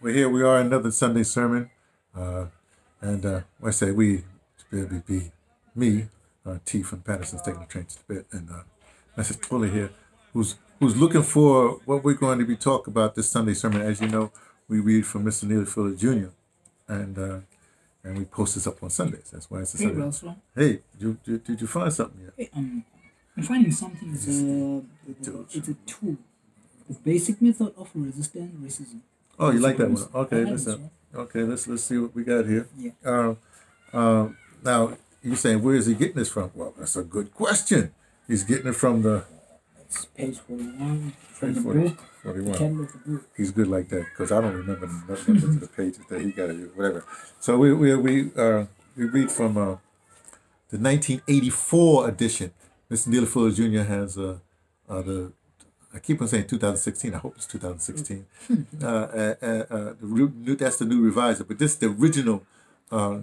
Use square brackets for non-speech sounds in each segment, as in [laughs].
well, here we are, another Sunday sermon. Uh, and uh, I say we, it be, be me, uh, T from Patterson's taking the train to Tibet, and uh, Mrs. Twilly here, who's who's looking for what we're going to be talking about this Sunday sermon. As you know, we read from Mr. Neely Fuller Jr. and uh, and we post this up on Sundays. That's why it's a Hey, Sunday. Roswell. Hey, did you, did, did you find something yet? Hey, um, I'm finding something. It's a, it's a tool. The basic method of resistant racism. Oh, you like that one? Okay, listen. Okay, let's let's see what we got here. Yeah. Uh, uh, now you're saying where is he getting this from? Well, that's a good question. He's getting it from the It's page forty-one. From page 40, the book. Forty-one. the book. He's good like that because I don't remember the [laughs] pages that he got it, whatever. So we we we uh, we read from uh, the 1984 edition. Mr. Neely Fuller Jr. has uh, uh, the I keep on saying 2016. I hope it's 2016. uh, uh, uh, uh, new, that's the new revised, but this is the original uh,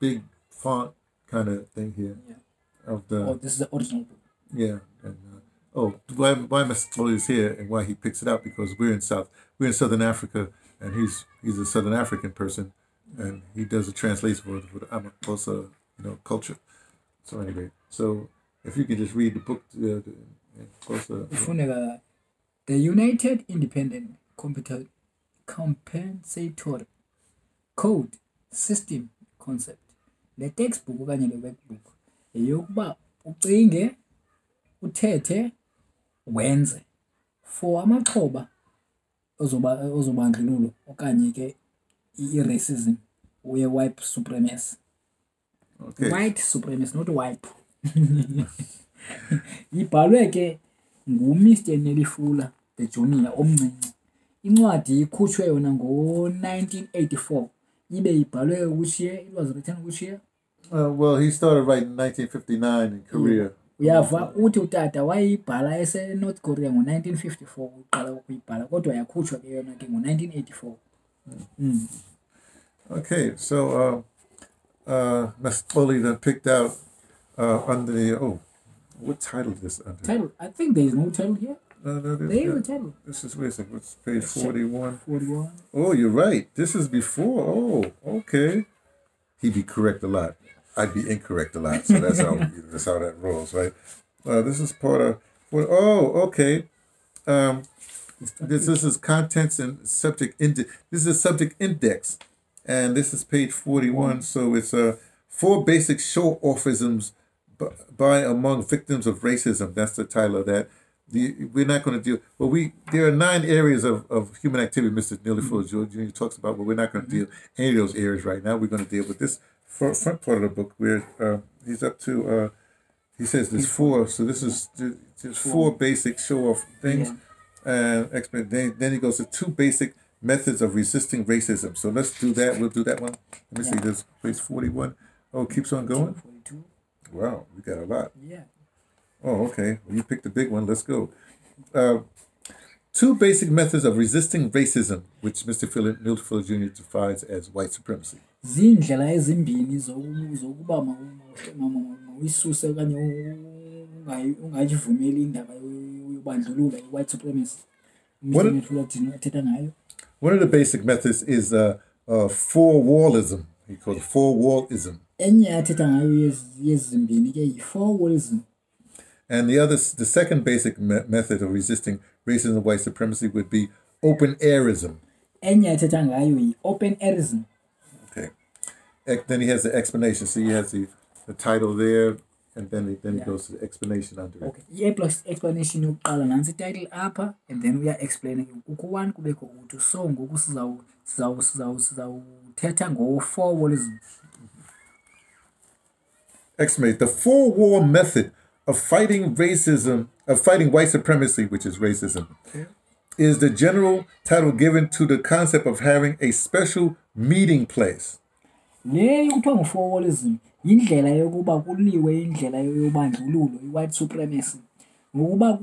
big font kind of thing here Yeah. of the Oh, this is the original book. yeah. And uh, oh, why why Mr. Is here and why he picks it up because we're in South we're in Southern Africa and he's he's a Southern African person and he does a translation for, for the AmaXhosa you know culture. So anyway, so if you could just read the book, uh, the, Xhosa, Kufuneka, the United Independent Computer Compensatory Code System Concept. Le textbook okanye le workbook eyokuba ucinge, uthethe, wenze for amaxhoba ozoba ozobandlululo okanye ke i-racism uye white supremacy. okay. white supremacy not white [laughs] ibhalwe ke ngumr nelifula the junior omncinci incwadi ikhutshwe yona ngo-1984 ibe ibhalwe ukushiye it was written ukushiye Uh, well, he started writing in 1959 in Korea. uyava uthi utata wayibhala esenorth korea ngo-1954 uqala ukuyibhala kodwa yakhutshwa ke yona ke ngo-1984 mm. Okay, so uh, uh, Mr. Tully then picked out uh, under the oh, what title is this under? title i think there is no title here No, no, this, there is a title this is wait a second, what's page forty-one? 41 Oh, you're right. This is before. Oh, okay. He'd be correct a lot. I'd be incorrect a lot. So that's how [laughs] that's how that rolls, right? Uh, this is part of. Well, oh, okay. Um, this this is contents and subject index. This is a subject index, and this is page forty-one. So it's uh, four basic show-offisms b- by among victims of racism. That's the title of that. The, we're not going to deal. Well, we there are nine areas of, of human activity. Mr. Neely Fuller Jr. talks about, but we're not going to deal any of those areas right now. We're going to deal with this fr- front part of the book where uh, he's up to. Uh, he says there's four. So this is just four basic show off things, and explain. Then, then he goes to two basic methods of resisting racism. So let's do that. We'll do that one. Let me see. This page forty one. Oh, it keeps on going. 42 Wow, we got a lot. yeah Oh, okay. Well, you picked a big one. Let's go. Uh, two basic methods of resisting racism, which Mr. Philip Milford Jr. defines as white supremacy. ziindlela ezimbini zoku- zokuba mawu- mawu- ma- ma- mawuyisuse okanye ungayi- ungayivumeli indaba yo- yobandlululo i-white supremacy athetha ngayo One of the basic methods is uh, uh, four-wallism. He calls four-wallism. enye athetha ngayo yezi- yezi zimbini ke yi-forwalism And the other, the second basic me- method of resisting racism and white supremacy would be athetha ngayo yi-open airism Okay. Then he has the explanation. So he has the, the title there, and then he, then he Yeah. goes to the explanation under it. okay plus explanation yokuqala nantsi ititle apha and then ke kuku-one kubekho uthi so ngoku sizawuthetha sizawu, sizawu, sizawuthetha ngo-forwalism Explanate the four wall method of fighting racism, of fighting white supremacy, which is racism, is the general title given to the concept of having a special meeting place. le kuthiwa yindlela yokuba kuliwe indlela yobandlululo i-white supremacy. Ngokuba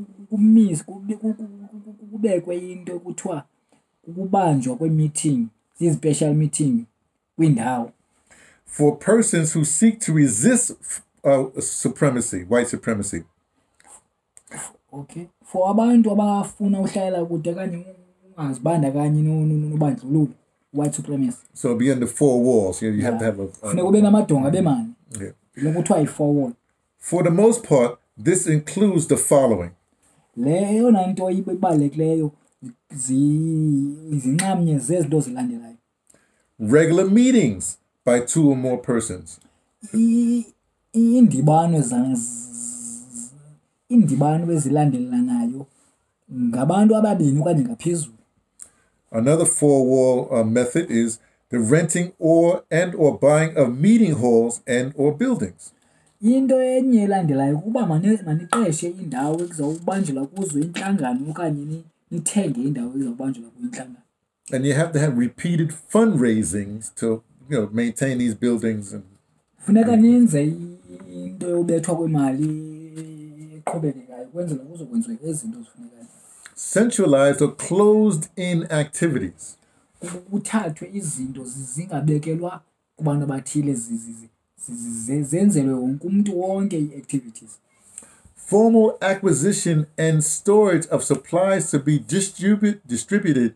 kubekwe into ekuthiwa kukubanjwa kwe-meeting zii-special meeting kwindawo. For persons who seek to resist uh, supremacy, white supremacy, okay. For abantu abafuna uhlalela kude okanye ungazibandakanyi no- no- no- nobandlululo white supremacy. So beyond the four walls, you, know, you have to have a. kufuneka a ube namadonga abemane yeah. lokhu kuthiwa yi-four wall. For the most part, this includes the following. Le yona nto ibalulekileyo zi- zinxamnye zezinto zilandelayo. Regular meetings by two or more persons, iindibano iindibano ezilandelelanayo ngabantu ababini okanye ngaphezulu Another four wall uh, method is the renting or and or buying of meeting halls and or buildings. into enye elandelayo maniqeshe indawo ekuzawubanjelwa kuzo intlangano okanye nithenge indawo ekuzawubanjelwa kuyo intlangano And you have to have repeated fundraisings to you know maintain these buildings and funeka nenze into yobethwa kwemali eqhubekekayo kwenzela kuzokwenziwa ezinto zifunekayo centralized or closed in activities. Ku- kuthathwe izinto zi- zingabekelwa kubantu abathile zenzelwe wonke umntu wonke ii-activities Formal acquisition and storage of supplies to be distribute, distributed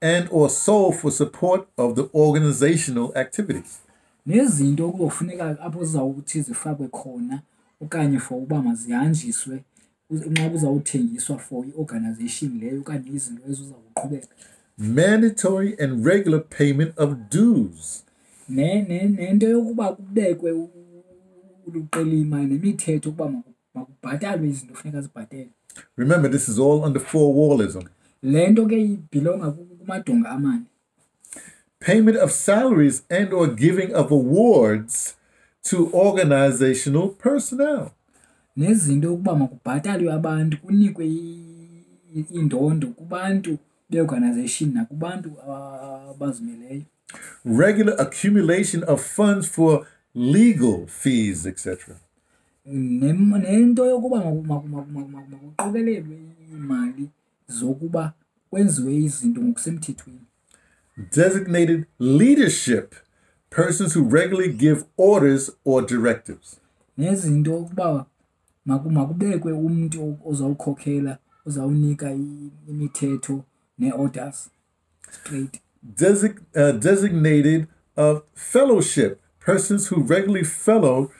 and or sold for support of the organizational activities. Nezinto kuzofuneka apho zizawuthi zifakwe khona okanye for uba mazihanjiswe nxa kuzawuthengiswa for i-organization leyo okanye izinto ezo zizawuqhubeka Mandatory and regular payment of dues. Ne- ne- nento yokuba kubekwe u- uluqilima nemithetho ukuba maku- makubhatalwe izinto funeka zibhatele Remember, this is all under four wallism. le nto ke ibhilonga ku- kumadonga amane Payment of salaries and or giving of awards to organizational personnel. nezinto ukuba makubhatalwe abantu kunikwe indondo kubantu beorganization nakubantu abazimeleyo Regular accumulation of funds for legal fees, etc. Nento yokuba maku- maku- maku- maku- maku- makuqokelelwe iimali zokuba kwenziwe izinto ngokusemthethweni Designated leadership, persons who regularly give orders or directives. nezinto ukuba maku- makubekwe umntu ozawukhokhela ozawunika i- imithetho nee-orders straight Desig, uh, designated of fellowship, persons who regularly fellow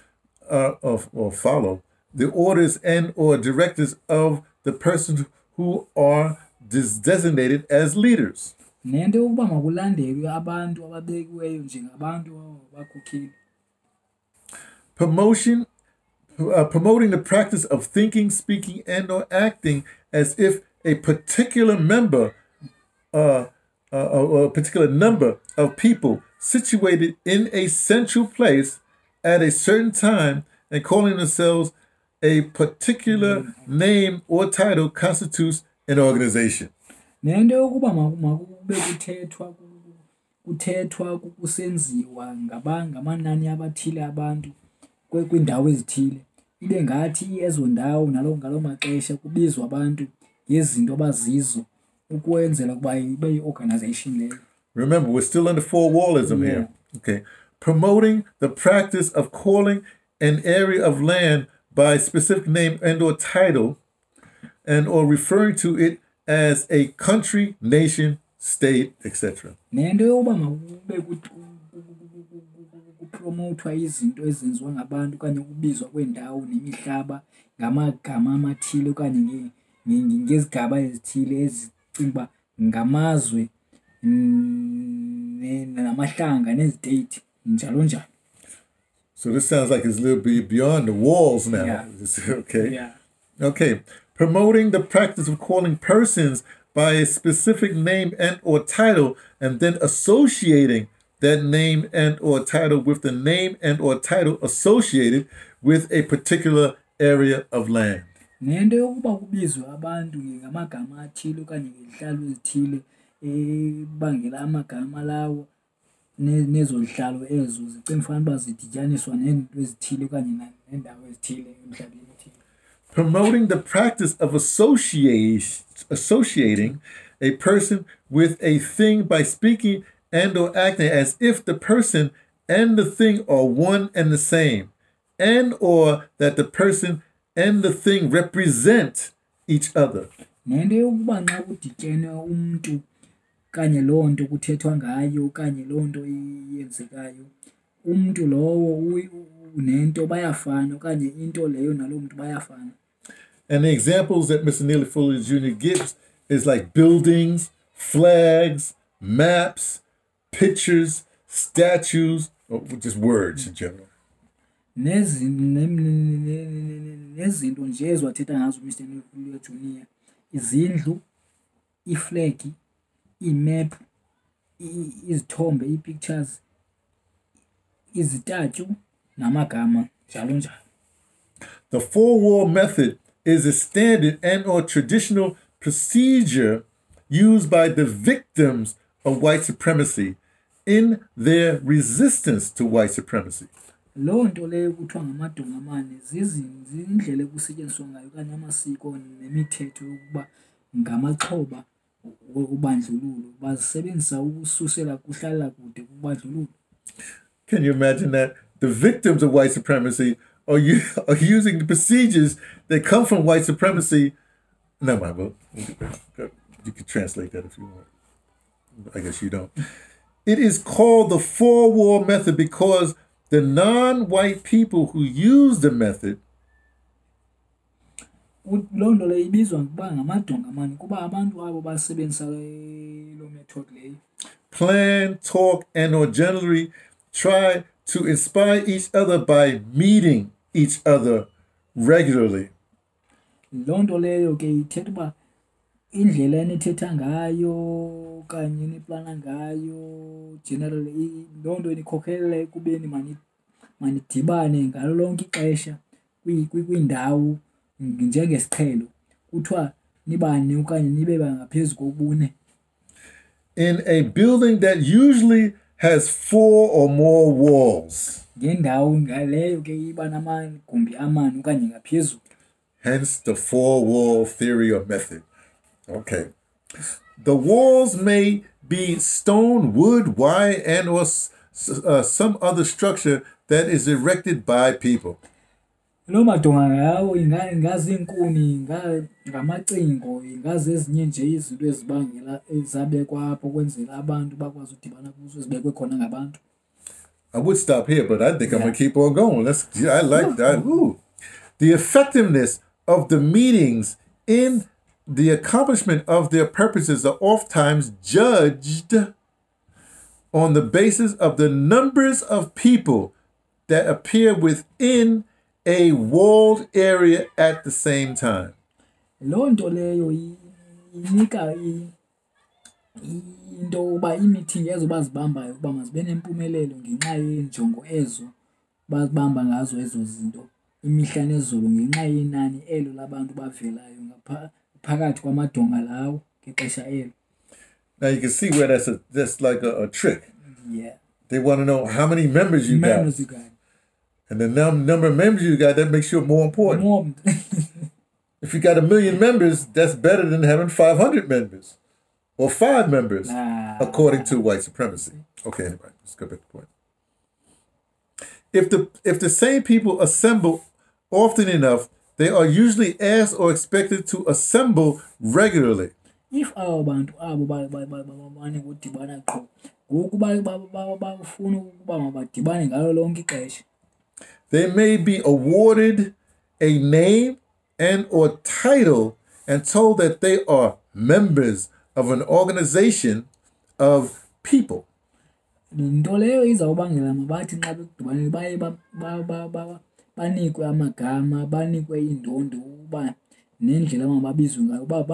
uh, of, or follow the orders and or directives of the persons who are dis- designated as leaders. Nento yokuba makulandelwe abantu ababekiweyo njengabantu abakhokheli promotion uh, promoting the practice of thinking speaking and or acting as if a particular member uh, uh, or a particular number of people situated in a central place at a certain time and calling themselves a particular name or title constitutes an organization nento yokuba maku- makube kuthethwa ku- kuthethwa ku- kusenziwa ngamanani abathile abantu kwiindawo ezithile ibe ngathi ezo ndawo ngaloo maxesha kubizwa abantu ngezinto abazizo ukwenzela ukuba ibe yi-organization leyo Remember, we're still under four wallism here. Okay. Promoting the practice of calling an area of land by specific name and or title and or referring to it as a country, nation, state, etc. nento yokuba makube kupromothwa izinto ezenziwa ngabantu okanye ukubizwa kweendawo nemihlaba ngamagama amathile okanye nge- nge- nge- ngezigaba ezithile ezicinga uba ngamazwe mm, ne- namahlanga neziteyithi njalo njalo So this sounds like it's a little bit beyond the walls now. Yeah. [laughs] okay. Okay. Promoting the practice of calling persons by a specific name and or title and then associating that name and or title with the name and or title associated with a particular area of land. nento yokuba kubizwe abantu ngamagama athile okanye ngezihlalo ezithile ebangela amagama lawo nezo zihlalo ezo zicinga uba zidityaniswa neento ezithile okanye neendawo ezithile emhlabeni Promoting the practice of associating a person with a thing by speaking and or acting as if the person and the thing are one and the same, and or that the person and the thing represent each other. nento yokuba nxa umntu loo nto kuthethwa ngayo loo nto yenzekayo umntu lowo nento bayafana okanye into leyo naloo mntu bayafana And the examples that Mr. Neely Fuller Jr. gives is like buildings, flags, maps, pictures, statues, or just words in general. Nezi- ne- ne- ne- ne- nezinto nje eziwathetha ngazo Nefulia junior izindlu iiflegi iimephu i- izithombe ii-pictures izitatyu namagama njalo njalo The four-wall method is a standard and or traditional procedure used by the victims of white supremacy in their resistance to white supremacy. loo nto leyo kuthiwa ngamadongamane zizi- zindlela ekusetyenziswa ngayo okanye amasiko nemithetho yokuba ngamaxhoba o- obandlululo bazisebenzisa ukususela kuhlala kude kubandlululo Can you imagine that? The victims of white supremacy are, you, are using the procedures that come from white supremacy. Never mind, well, you can translate that if you want. I guess you don't. It is called the four wall method because the non white people who use the method loo nto leyo ibizwa ngokuba ngamadongamane kuba abantu abo basebenzisa loo method leyo plan, talk, and or generally try to inspire each other by meeting each other regularly. loo nto leyo ke ithetha uba indlela enithetha ngayo okanye ngayo generally i- loo nto nikhokhelela ekubeni manidibane ngalo lonke ixesha kwi- kwi- kwiindawo njengesiqhelo kuthiwa nibane okanye nibe ngaphezu kobune In a building that usually has four or more walls. ngendawo ngaleyo ke iba namagumbi amane okanye ngaphezulu hence the four wall theory or method. Okay. The walls may be stone, wood, wire, and or uh, some other structure that is erected by people. Loo madonga ngawo inga- ingaziinkuni inga- ngamacingo ingazezinye nje izinto ezibangela ezabekwa apho abantu bakwazi udibana kuzo zibekwe khona ngabantu I would stop here, but I think I'm gonna keep on going. Let's. I like that. Ooh. The effectiveness of the meetings in the accomplishment of their purposes are oftentimes judged on the basis of the numbers of people that appear within a walled area at the same time. loo nto leyo inika i- i- into iimithingi ezo bazibambayo ukuba mazibe nempumelelo ngenxa yeenjongo ezo bazibamba ngazo ezo zinto imihla nezolo ngenxa yenani elo labantu bavelayo phakathi kwamadonga lawo ngexesha elo Now you can see where that's a that's like a, a trick. yeah They want to know how many members you members got, you got and the num- number of members you got that makes you more important. more If you got a million members, that's better than having 500 members or five members, Nah. according to white supremacy. Okay, anyway, let's go back to the point. If the if the same people assemble often enough, they are usually asked or expected to assemble regularly. if bantu abo bamane qho ngoku bafuna ukuba mabadibane ngalo lonke ixesha They may be awarded a name and or title and told that they are members of an organization of people. nto leyo izawubangela mabathi nxa bekudibanile baye ba- ba- ba- ba- banikwe amagama banikwe iindondo ukuba nendlela mababizwe ngayo uba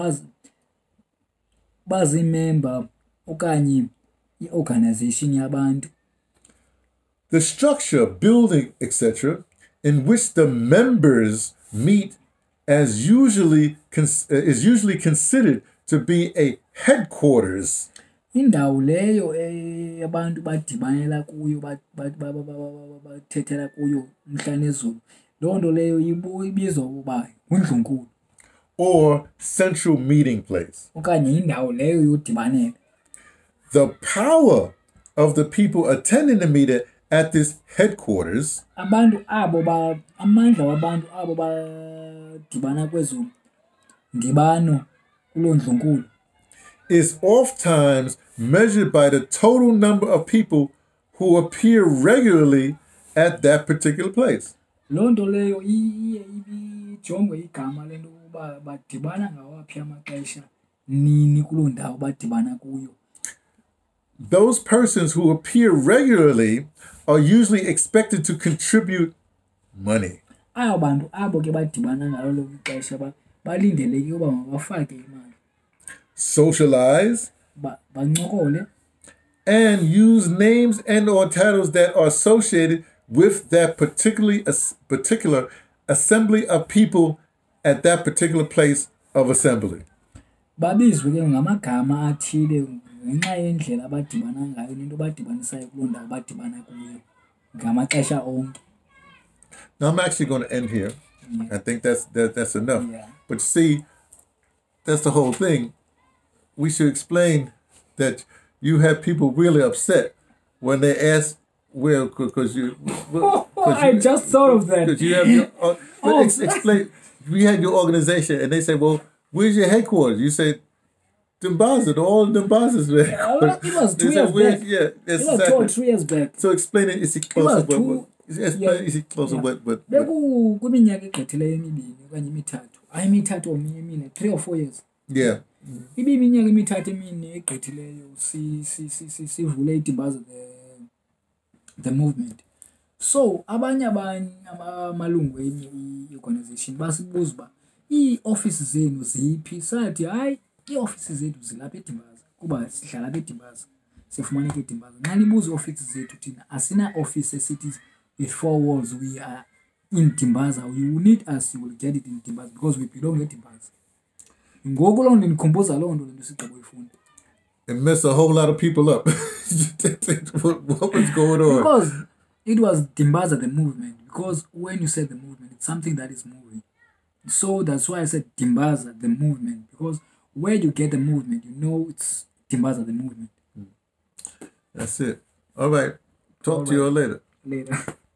bazimemba okanye i-organization yabantu the structure, building, etc., in which the members meet, as usually uh, is usually considered to be a headquarters. indawo leyo eh, abantu badibanela kuyo ba- ba- ba- ba- ba- ba- ba- bathethela kuyo mhla nezulu loo nto leyo ibizwa ukuba ngundlunkulu or central meeting place. okanye indawo leyo yodibanela The power of the people attending the meeting at this headquarters. Abantu abo ba amandla wabantu abo badibana kwezo ndibano kuloo ndlunkulu. Is oftentimes measured by the total number of people who appear regularly at that particular place. loo nto leyo iye igama lento badibana ngawaphi amaxesha nini kuloo ndawo badibana kuyo Those persons who appear regularly are usually expected to contribute money. abo bantu abo ke badibana ngalo lonke ixesha balindeleke uba mabafake imali socialize, ba- bancokole and use names and or titles that are associated with that particularly particular assembly of people at that particular place of assembly. babizwe ke ngamagama athile ngenxa yendlela abadibana ngayo nento badibanisayo kuloo ndawo badibana kuyo ngamaxesha onke Now I'm actually going to end here. I think that's that, that's enough. Yeah. But see, that's the whole thing. We should explain that you have people really upset when they ask well because you. 'cause [laughs] I just thought of that. Because you have your, uh, [laughs] but Oh. ex- explain. We had your organization, and they say, "Well, where's your headquarters?" You said, "Dimbaza, all Dimbaza's well, it was two They said, years "Where's-" back. Yeah, it was two exactly. or three years back So explain it. Is it closer? was But, two- but, explain, yeah. Is it closer? Yeah. But, but, but beku kwiminyaka egqithileyo emibini okanye emithathu hayi imithathu omnye emine three or four years yeah, ibiyiminyaka emithathu emine egqithileyo si- si- si- si- sivule idimbaza the, the movement so abanye abanye amalungu enye i-organization basibuza uba ii-ofisi zenu ziphi sathi hayi ii-ofisi zethu zilapha edimbaza kuba sihlala apha edimbaza sifumaneka edimbaza. Nxa nibuza ii-ofisi zethu thina asina-office esithi with four walls we are in dimbaza. You need us you will get it in dimbaza because we belong edimbaza. Ngoku loo nto ndikhumbuza loo nto le nto sigqibo ifunda it messed a whole lot of people up. [laughs] what was going on? because it was dimbaza the movement because when you say the movement it's something that is moving. So that's why i said dimbaza the movement because where you get the movement you know it's dimbaza the movement hmm. That's it. All right. Talk All to you all later. later [laughs]